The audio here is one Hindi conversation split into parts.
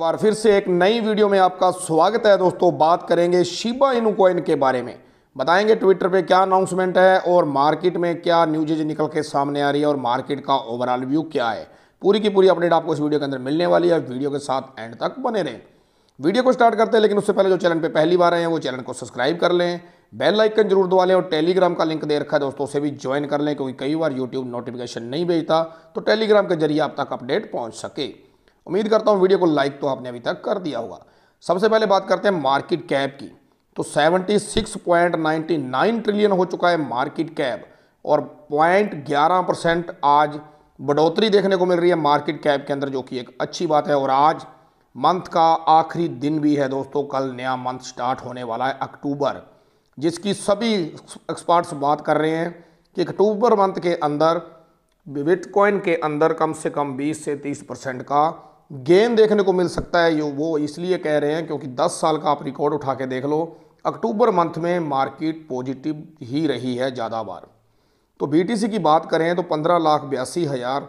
बार फिर से एक नई वीडियो में आपका स्वागत है। दोस्तों, बात करेंगे शिबा इनू के बारे में। बताएँगे ट्विटर पे क्या अनाउंसमेंट है और मार्केट में क्या न्यूजेज निकल के सामने आ रही है और मार्केट का ओवरऑल व्यू क्या है। पूरी की पूरी अपडेट आपको इस वीडियो के अंदर मिलने वाली है। वीडियो के साथ एंड तक बने रहें। वीडियो को स्टार्ट करते हैं, लेकिन उससे पहले जो चैनल पे पहली बार आए हैं, वो चैनल को सब्सक्राइब कर लें। बेल आइकन ज़रूर दबा लें और टेलीग्राम का लिंक दे रखा है। दोस्तों से भी ज्वाइन कर लें, क्योंकि कई बार यूट्यूब नोटिफिकेशन नहीं भेजता तो टेलीग्राम के ज़रिए आप तक अपडेट पहुँच सके। उम्मीद करता हूँ वीडियो को लाइक तो आपने अभी तक कर दिया होगा। सबसे पहले बात करते हैं मार्केट कैप की। तो 76.99 ट्रिलियन हो चुका है मार्केट कैप और पॉइंट ग्यारह परसेंट आज बढ़ोतरी देखने को मिल रही है मार्केट कैप के अंदर, जो कि एक अच्छी बात है। और आज मंथ का आखिरी दिन भी है दोस्तों। कल नया मंथ स्टार्ट होने वाला है अक्टूबर, जिसकी सभी एक्सपर्ट्स बात कर रहे हैं कि अक्टूबर मंथ के अंदर बिटकॉइन के अंदर कम से कम 20 से 30 परसेंट का गेन देखने को मिल सकता है, यो वो इसलिए कह रहे हैं क्योंकि 10 साल का आप रिकॉर्ड उठा के देख लो, अक्टूबर मंथ में मार्केट पॉजिटिव ही रही है ज़्यादा बार। तो बीटीसी की बात करें तो पंद्रह लाख बयासी हज़ार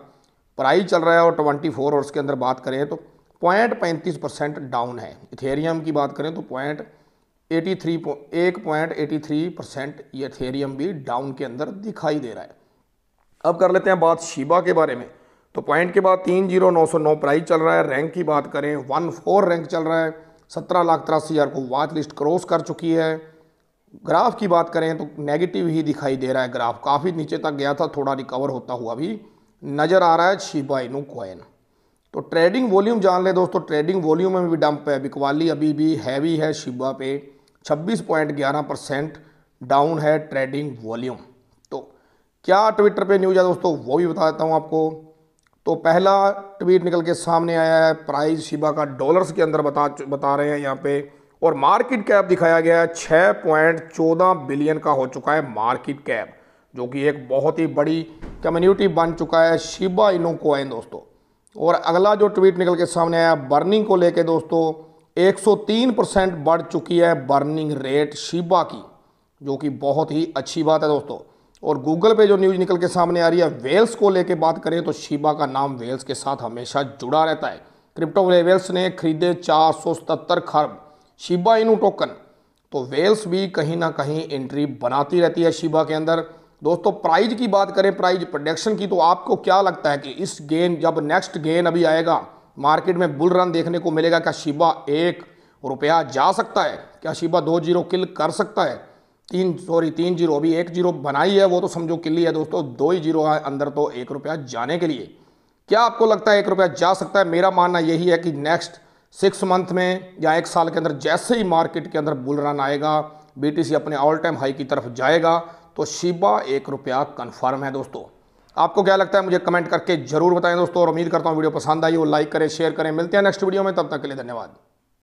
प्राइस चल रहा है और ट्वेंटी फोर आवर्स के अंदर बात करें तो पॉइंट पैंतीस परसेंट डाउन है। इथेरियम की बात करें तो पॉइंट एटी थ्री एक पॉइंट एटी थ्री परसेंट ये इथेरियम भी डाउन के अंदर दिखाई दे रहा है। अब कर लेते हैं बात शिबा के बारे में। तो पॉइंट के बाद तीन ज़ीरो नौ सौ नौ प्राइस चल रहा है। रैंक की बात करें, वन फोर रैंक चल रहा है। सत्रह लाख तिरासी हज़ार को वाच लिस्ट क्रॉस कर चुकी है। ग्राफ की बात करें तो नेगेटिव ही दिखाई दे रहा है ग्राफ। काफ़ी नीचे तक गया था, थोड़ा रिकवर होता हुआ भी नज़र आ रहा है शिबा इनू कोइन तो ट्रेडिंग वॉल्यूम जान ले दोस्तों ट्रेडिंग वॉल्यूम में भी डंप है। बिकवाली अभी भी हैवी है शिबा पे। 26.11 परसेंट डाउन है ट्रेडिंग वॉल्यूम तो क्या ट्विटर पे न्यूज़ है दोस्तों, वो भी बता देता हूँ आपको। तो पहला ट्वीट निकल के सामने आया है। प्राइस शिबा का डॉलर्स के अंदर बता बता रहे हैं यहाँ पे। और मार्केट कैप दिखाया गया है। छः पॉइंट चौदह बिलियन का हो चुका है मार्केट कैप, जो कि एक बहुत ही बड़ी कम्युनिटी बन चुका है शिबा इनो कोइन दोस्तों। और अगला जो ट्वीट निकल के सामने आया, बर्निंग को लेके दोस्तों 103 परसेंट बढ़ चुकी है बर्निंग रेट शिबा की, जो कि बहुत ही अच्छी बात है दोस्तों। और गूगल पे जो न्यूज़ निकल के सामने आ रही है, वेल्स को लेके बात करें तो शिबा का नाम वेल्स के साथ हमेशा जुड़ा रहता है। क्रिप्टो वेल्स ने खरीदे चार सौ सतहत्तर खरब, शिबा इनू टोकन। तो वेल्स भी कहीं ना कहीं एंट्री बनाती रहती है शिबा के अंदर। दोस्तों, प्राइज की बात करें, प्राइज प्रोडक्शन की तो आपको क्या लगता है कि इस गेन, जब नेक्स्ट गेन अभी आएगा, मार्केट में बुल रन देखने को मिलेगा, क्या शिबा एक रुपया जा सकता है? क्या शिबा दो ज़ीरो किल कर सकता है? तीन सॉरी तीन ज़ीरो, अभी एक ज़ीरो बनाई है, वो तो समझो किली है दोस्तों, दो ही ज़ीरो है अंदर तो एक रुपया जाने के लिए। क्या आपको लगता है एक रुपया जा सकता है? मेरा मानना यही है कि नेक्स्ट सिक्स मंथ में या एक साल के अंदर जैसे ही मार्केट के अंदर बुल रन आएगा बीटीसी अपने ऑल टाइम हाई की तरफ़ जाएगा तो शिबा एक रुपया कन्फर्म है दोस्तों। आपको क्या लगता है? मुझे कमेंट करके ज़रूर बताएँ दोस्तों, और उम्मीद करता हूँ वीडियो पसंद आई हो लाइक करें शेयर करें, मिलते हैं नेक्स्ट वीडियो में, तब तक के लिए धन्यवाद।